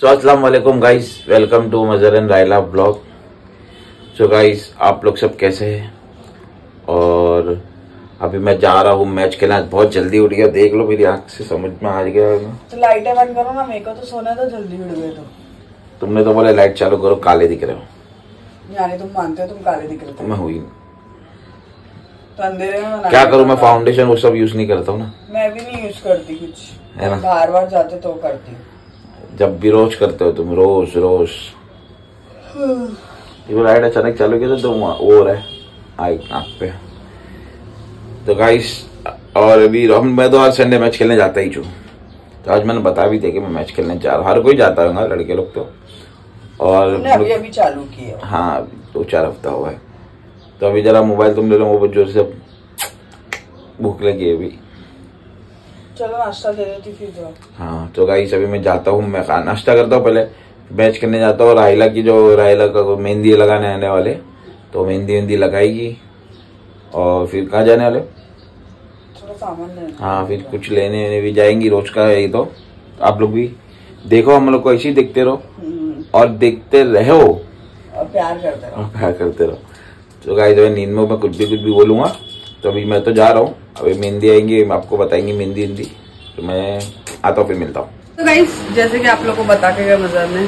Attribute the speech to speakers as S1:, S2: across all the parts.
S1: सो अस्सलाम वालेकुम guys welcome to Mazhar and Raila blog so guys आप लोग सब कैसे हैं? और अभी मैं जा रहा हूँ मैच खेलना। बहुत जल्दी उठ गया। देख लो मेरी आँख से समझ में आ गया।
S2: तो लाइटें बंद करो ना। मेरे को तो सोना तो जल्दी उठ गए तो।
S1: तुमने तो बोले लाइट चालू करो काले दिख रहे हो।
S2: यानी तुम मानते हो तुम काले दिख रहे थे
S1: मैं हुई।
S2: तो अंधेरे में
S1: क्या करूँ? मैं फाउंडेशन वो सब यूज़ नहीं करता हूँ ना।
S2: मैं भी नहीं यूज़ करती कुछ।
S1: है ना?
S2: बार बार जाते तो करती हूँ।
S1: जब भी रोज करते हो तुम रोज रोज। ये लाइट अचानक चालू किया तो तुम वो हो आई आँख पे। तो गाइस और अभी हम मैं तो हर संडे मैच खेलने जाता ही छू तो आज मैंने बता भी दिया कि मैं मैच खेलने जा रहा हर कोई जाता होगा लड़के लोग तो। और
S2: अभी अभी चालू किया।
S1: हाँ दो चार हफ़्ता हुआ है। तो अभी जरा मोबाइल तुम ले लो वो ज़ोर से भूख लगी है अभी।
S2: चलो नाश्ता दे देती फिर जाओ।
S1: हाँ तो गाइस अभी मैं जाता हूँ मैं नाश्ता करता हूँ पहले। मैच करने जाता हूँ रायला की जो रायला का मेहंदी लगाने आने वाले। तो मेहंदी वेहंदी लगाएगी और फिर कहाँ जाने वाले?
S2: थोड़ा सामान लेना।
S1: हाँ फिर कुछ लेने वेने भी जाएँगी रोज का यही तो। आप लोग भी देखो हम लोग को ऐसे ही देखते रहो।
S2: हम्म,
S1: और देखते रहो।
S2: और प्यार करते रहो।
S1: प्यार करते रहो। तो गाइस नींद में मैं कुछ भी कुछ भी बोलूँगा। तो अभी मैं तो जा रहा हूँ। अभी मेहंदी आएँगी, आपको बताएँगी मेहंदी हिंदी तो मैं आता हूँ, फिर मिलता हूँ।
S2: तो जैसे कि आप लोग को बता के गए मजर ने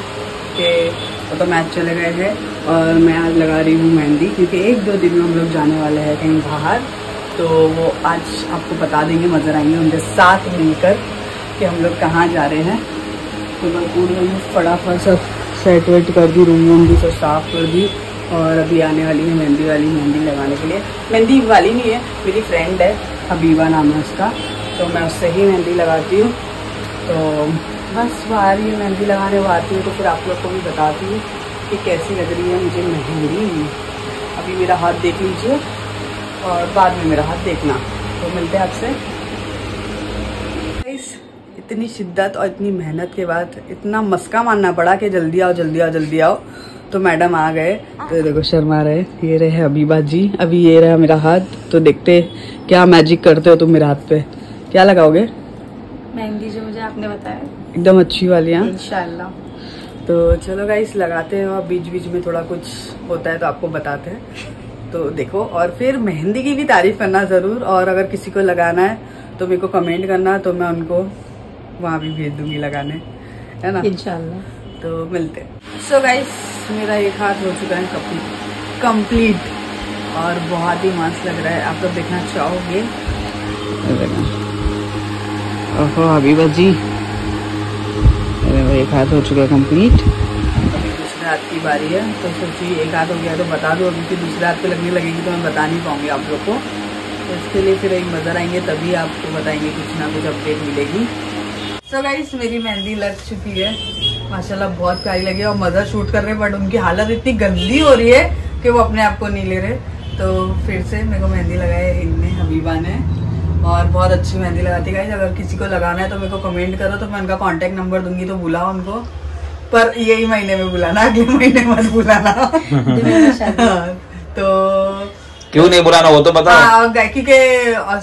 S2: कि वो तो मैच चले गए थे और मैं आज लगा रही हूँ मेहंदी, क्योंकि एक दो दिन में हम लोग जाने वाले हैं कहीं बाहर। तो वो आज आपको बता देंगे मजर आएँगे उनके साथ मिलकर कि हम लोग कहाँ जा रहे हैं। तो मैं पूरी फटाफट सब सेट वेट कर दी रूम वूम भी सब साफ़ कर दी। और अभी आने वाली है मेहंदी वाली, मेहंदी लगाने के लिए। मेहंदी वाली नहीं है, मेरी फ्रेंड है, हबीबा नाम है उसका। तो मैं उससे ही मेहंदी लगाती हूँ। तो बस वो आ रही है, मेहंदी लगाने वो आती है तो फिर आप लोग को भी बताती हूँ कि कैसी लग रही है मुझे मेहंदी। अभी मेरा हाथ देख लीजिए और बाद में मेरा हाथ देखना। तो मिलते हैं आपसे। इतनी शिद्दत और इतनी मेहनत के बाद इतना मस्का मानना पड़ा कि जल्दी आओ जल्दी आओ जल्दी आओ। तो मैडम आ गए। तो देखो शर्मा रहे। ये रहे हबीबा जी। अभी ये रहा मेरा हाथ। तो देखते क्या मैजिक करते हो तुम मेरे हाथ पे। क्या लगाओगे?
S3: मेहंदी जो मुझे आपने बताया।
S2: एकदम अच्छी वाली हाँ।
S3: इंशाल्लाह।
S2: तो चलो गाइस लगाते हैं। और बीच बीच में थोड़ा कुछ होता है तो आपको बताते हैं। तो देखो और फिर मेहंदी की भी तारीफ़ करना ज़रूर। और अगर किसी को लगाना है तो मेरे को कमेंट करना। तो मैं उनको वहाँ भी भेज दूँगी लगाने है ना?
S3: इंशाल्लाह।
S2: तो मिलते। सो so गाइस मेरा एक हाथ हो चुका है कंप्लीट कंप्लीट और बहुत ही मस्त लग रहा है। आप लोग देखना चाहोगे? ओहो हबीबा जी एक हाथ हो चुका है कंप्लीट अभी दूसरे हाथ की बारी है। तो सोचिए एक हाथ हो गया तो बता दो। अभी फिर दूसरे हाथ पे लगने लगेगी तो मैं बता नहीं पाऊँगी आप लोग को। तो इसके लिए फिर एक नज़र आएँगे तभी आपको बताएँगे कुछ ना कुछ अपडेट मिलेगी। सो so गाइस मेरी मेहंदी लग चुकी है। माशाल्लाह बहुत प्यारी लगी और मदर शूट कर रहे हैं बट उनकी हालत इतनी गंदी हो रही है कि वो अपने आप को नहीं ले रहे। तो फिर से मेरे को मेहंदी लगाई इनने हबीबा ने। और बहुत अच्छी मेहंदी लगाती है। अगर किसी को लगाना है तो मेरे को कमेंट करो तो मैं उनका कांटेक्ट नंबर दूँगी तो बुलाओ उनको। पर यही महीने में बुलाना अगले महीने मत बुलाना। तो
S1: क्यों नहीं बुलाना वो तो बता
S2: हाँ, क्योंकि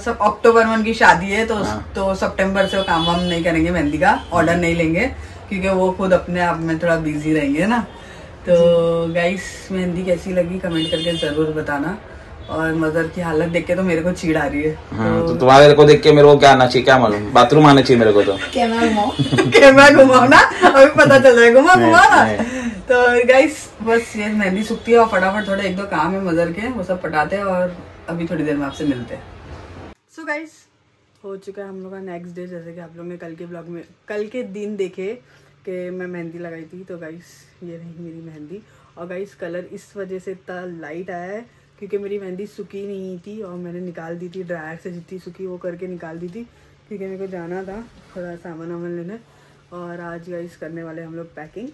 S2: अक्टूबर में उनकी शादी है तो हाँ। तो सितंबर से वो काम वाम नहीं करेंगे मेहंदी का ऑर्डर नहीं लेंगे क्योंकि वो खुद अपने आप में थोड़ा बिज़ी रहेंगे ना? तो गाइस मेहंदी कैसी लगी? कमेंट करके ज़रूर बताना। और मदर की हालत देख के तो मेरे को चीड़ आ रही है।
S1: हाँ, तो तुम्हारे को देख के मेरे को क्या आना चाहिए क्या मालूम? बाथरूम आना चाहिए मेरे को तो।
S3: कैमरा घुमाओ।
S2: ना अभी पता चल जाएगा घुमा घुमा ना। तो गाइस बस ये मेहंदी सूखती है और फटाफट थोड़े एक दो काम है मदर के वो सब पटाते हैं और अभी थोड़ी देर में आपसे मिलते हैं। सो गाइस हो चुका है हम लोग का नेक्स्ट डे जैसे कि आप लोग ने कल के ब्लॉग में कल के दिन देखे कि मैं मेहंदी लगाई थी। तो गाइस ये रही मेरी मेहंदी। और गाइस कलर इस वजह से इतना लाइट आया है क्योंकि मेरी मेहंदी सूखी नहीं थी और मैंने निकाल दी थी ड्रायर से जितनी सूखी वो करके निकाल दी थी क्योंकि मेरे को जाना था थोड़ा सामान वामान लेने। और आज गाइस करने वाले हम लोग पैकिंग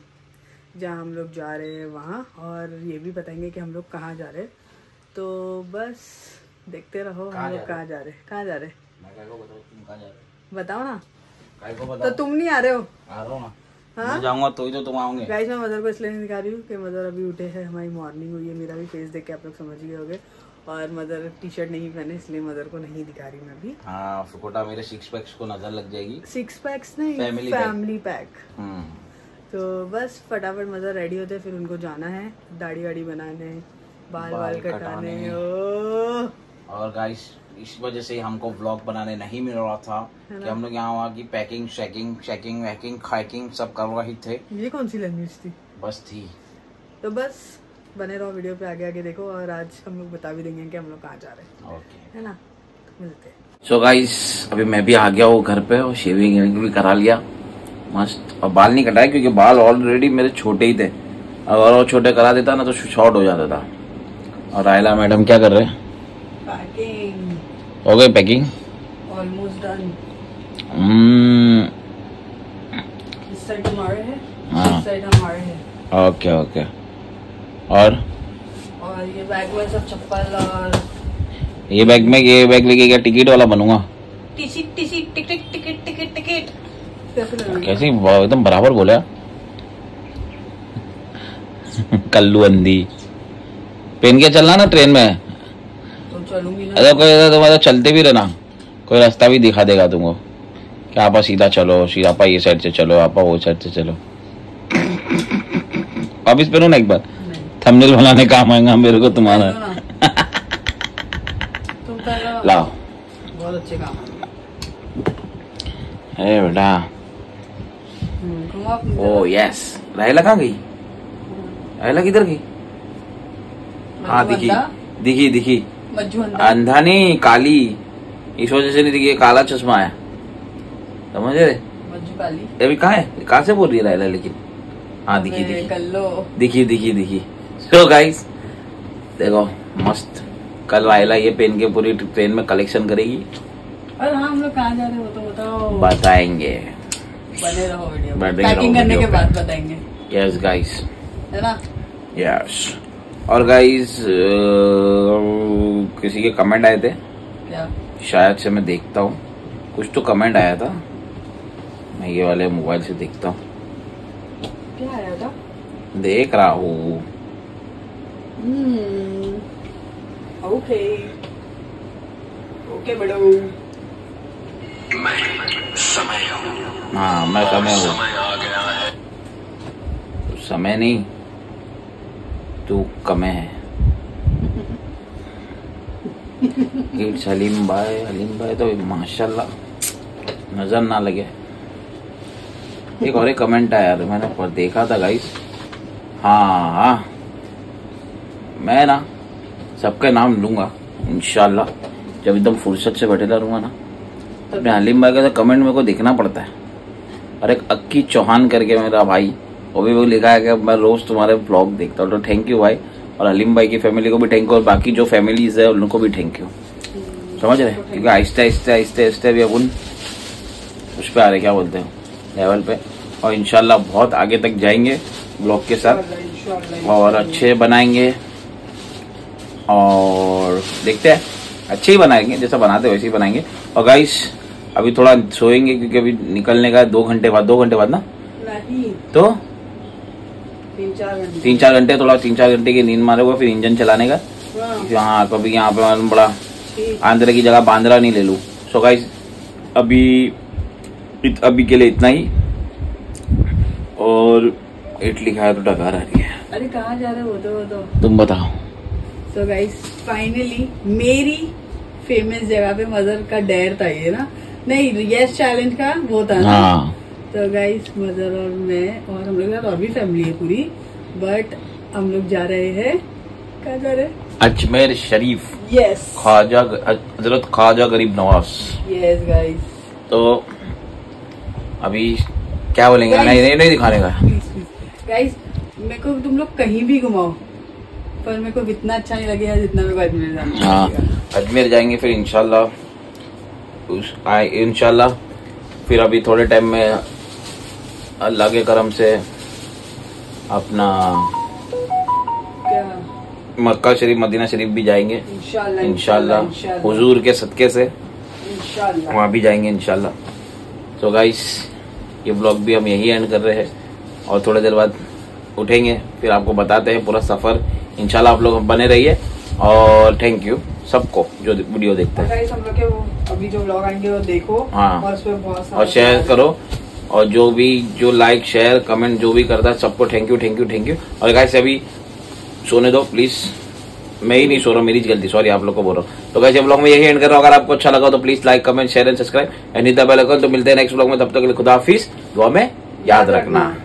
S2: जहाँ हम लोग जा रहे हैं वहाँ। और ये भी बताएँगे कि हम लोग कहाँ जा रहे हैं। तो बस देखते रहो हम लोग कहाँ जा रहे हैं कहाँ जा रहे हैं? बताओ ना। तो तुम नहीं आ रहे हो? हाँ
S1: मैं जाऊँगा तो ही तो तुम आओगे।
S2: गाइस मैं मदर को इसलिए नहीं दिखा रही हूँ कि मदर अभी उठे हैं हमारी मॉर्निंग हुई है मेरा भी फेस देख के आप लोग समझ गए होगे। और मदर टी शर्ट नहीं पहने इसलिए मदर को नहीं दिखा रही मैं अभी।
S1: हाँ फुकोटा मेरे सिक्स पैक्स को नज़र लग जाएगी।
S2: सिक्स पैक्स नहीं
S1: pack.
S2: फैमिली पैक तो बस फटाफट मदर रेडी होते फिर उनको जाना है दाढ़ी वाड़ी बनाने बाल
S1: बाल। कटाने और गाइस इस वजह से हमको व्लॉग बनाने नहीं मिल रहा था कि हम लोग यहाँ वहाँ की पैकिंग शेकिंग शैकिंग वैकिंग खाइकिंग सब कर रहे थे।
S2: ये कौन सी लैंग्वेज थी?
S1: बस थी।
S2: तो बस बने रहो वीडियो पे आगे आगे देखो और आज हम लोग बता भी देंगे कि हम लोग कहाँ जा रहे हैं।
S1: ओके
S2: है ना? मिलते हैं।
S1: सो गाइस अभी मैं भी आ गया हूँ घर पे और शेविंग भी करा लिया। मस्त। और बाल नहीं कटाए क्योंकि बाल ऑलरेडी मेरे छोटे ही थे। अगर और छोटे करा देता ना तो शॉर्ट हो जाता था। और रायला मैडम क्या कर रहे हैं? हो गई पैकिंग
S2: ऑलमोस्ट डन इस साइड है
S1: हाँ।
S2: इस साइड हमारे है
S1: ओके ओके और
S2: और ये बैग में सब चप्पल और
S1: ये बैग में ये बैग लेके क्या टिकट वाला बनूँगा
S3: टिशी टिकट टिकट टिकट टिकट
S2: कैसे
S1: कैसे एकदम बराबर बोला कल्लू अंधी। पेन के चलना ना ट्रेन में?
S2: तो
S1: अरे कोई तुम्हारा चलते भी रहना कोई रास्ता भी दिखा देगा तुमको कि आपा सीधा चलो सीधा आपा ये साइड से चलो आपा वो साइड से चलो। वापिस पहनो ना एक बार। थंबनेल बनाने काम आएगा मेरे को तुम्हारा।
S2: तुम
S1: लाओ।
S2: बहुत अच्छे काम है।
S1: अरे बेटा।
S2: हम्म,
S1: ओ यस रायला कहाँ गई? रायला किधर गई? हाँ दिखी। दिखी दिखी।
S2: अंधा
S1: अंधा नहीं काली। इस वजह से नहीं दिखी ये काला चश्मा है। समझ रहे?
S2: मज्जू काली
S1: अभी कहाँ है? कहाँ से बोल रही है लेकिन हाँ दिखी दिखी। दिखी दिखी दिखी। सो गाइस देखो मस्त। कल रायला ये पेन के पूरी ट्रेन में कलेक्शन करेगी।
S2: और हाँ हम लोग कहाँ जा रहे हो तो बताओ।
S1: बताएँगे।
S2: बने रहो वीडियो पैकिंग करने के बाद बताएँगे।
S1: यस गाइस
S2: है ना?
S1: यस और गाइस किसी के कमेंट आए थे?
S2: क्या?
S1: शायद से मैं देखता हूँ। कुछ तो कमेंट आया था। मैं ये वाले मोबाइल से देखता हूँ।
S2: क्या आया था?
S1: देख रहा हूँ।
S2: हम्म ओके ओके बड़ो।
S1: हाँ। मैं समय हूँ। समय नहीं तू कमे है। इट्स हलीम भाई हलीम भाई तो माशाल्लाह, नज़र ना लगे। एक और एक कमेंट आया था, मैंने पर देखा था गाइस हाँ हाँ। मैं ना सबके नाम लूँगा, इंशाल्लाह। जब एकदम फुर्सत से बैठेला रहूँगा ना तो अपने हलीम भाई का तो कमेंट मेरे को देखना पड़ता है। और एक अक्की चौहान करके मेरा भाई, वो भी वो लिखा है कि मैं रोज तुम्हारे ब्लॉग देखता हूँ। तो थैंक यू भाई। और हलीम भाई की फैमिली को भी थैंक यू और बाकी जो फैमिलीज़ है उनको भी थैंक यू समझ रहे? क्योंकि आहिस्ते आहिस्ते आहिस्ते आहिस्ते अभी अपन उस पर आ रहे क्या बोलते हैं लेवल पे. और इंशाल्लाह बहुत आगे तक जाएँगे ब्लॉग के साथ. और अच्छे बनाएँगे. और देखते हैं. अच्छे ही बनाएँगे जैसा बनाते वैसे ही बनाएँगे. और गाइस अभी थोड़ा सोएँगे क्योंकि अभी निकलने का है दो घंटे बाद दो घंटे बाद ना? तो
S2: तीन चार घंटे।
S1: तीन चार घंटे थोड़ा तीन चार घंटे की नींद मारेगा फिर इंजन चलाने का।
S2: हाँ,
S1: हाँ कभी यहाँ पे बड़ा आंध्र की जगह बांद्रा नहीं ले लूँ। सो गाइस अभी इत, अभी के लिए इतना ही। और इडली खाया तो डकार आ रही है।
S2: अरे कहाँ जा रहे हो? तो तो
S1: तुम बताओ।
S2: सो गाइस फाइनली मेरी फ़ेमस जगह पे मदर का डेयर था ये ना? नहीं यस चैलेंज का वो था ना?
S1: हाँ।
S2: तो गाइस मदर और मैं और हम लोग के साथ और भी फैमिली है पूरी बट हम लोग जा रहे हैं कहाँ जा रहे हैं?
S1: अजमेर शरीफ।
S2: यस
S1: ख्वाजा हज़रत ख्वाजा गरीब नवाज़।
S2: यस गाइस
S1: तो अभी क्या बोलेंगे. नहीं नहीं, नहीं दिखाने का।
S2: गाइस मेरे को तुम लोग कहीं भी घुमाओ पर मेरे को इतना अच्छा नहीं लगेगा जितना मेरे को अजमेर जाना
S1: हाँ। अजमेर जाएँगे फिर इनशाला इनशाला फिर अभी थोड़े टाइम में अल्लाह के करम से अपना मक्का शरीफ मदीना शरीफ भी जाएँगे। इनशाला हुजूर के सदके से वहाँ भी जाएँगे इनशाला तो गाइस ये ब्लॉग भी हम यही एंड कर रहे हैं। और थोड़ी देर बाद उठेंगे फिर आपको बताते हैं पूरा सफ़र। इंशाल्लाह आप लोग बने रहिए और थैंक यू सबको जो वीडियो देखते हैं।
S2: हम लोग के अभी जो व्लॉग आएँगे वो देखो।
S1: हाँ।
S2: और
S1: शेयर करो। और जो भी, जो लाइक शेयर कमेंट जो भी करता है, सबको thank you thank you thank you और गाइस अभी सोने दो प्लीज़ मैं ही नहीं सो रहा हूँ, मेरी गलती सॉरी आप लोग को बोल रहा हूँ। तो कैसे ब्लॉग में यही एंड कर रहा हूँ। अगर आपको अच्छा लगा तो please like comment share and subscribe and bell icon तो मिलते हैं नेक्स्ट ब्लॉग में। तब तक के लिए खुदाफिस दुआ में याद रखना।